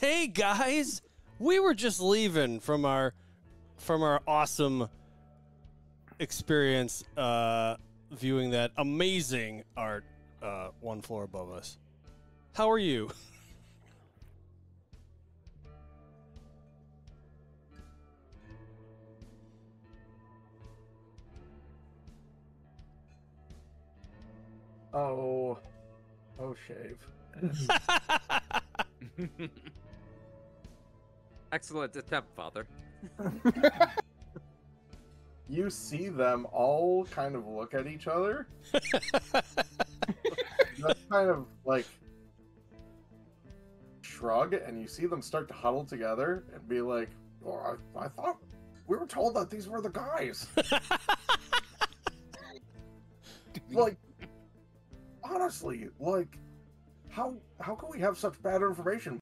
Hey guys, we were just leaving from our from our awesome experience uh, viewing that amazing art uh, one floor above us. How are you? Oh, oh, shave. Excellent attempt, Father. You see them all kind of look at each other. Just kind of like shrug, and you see them start to huddle together and be like, "Oh, I, I thought we were told that these were the guys." like, honestly, like, how how can we have such bad information?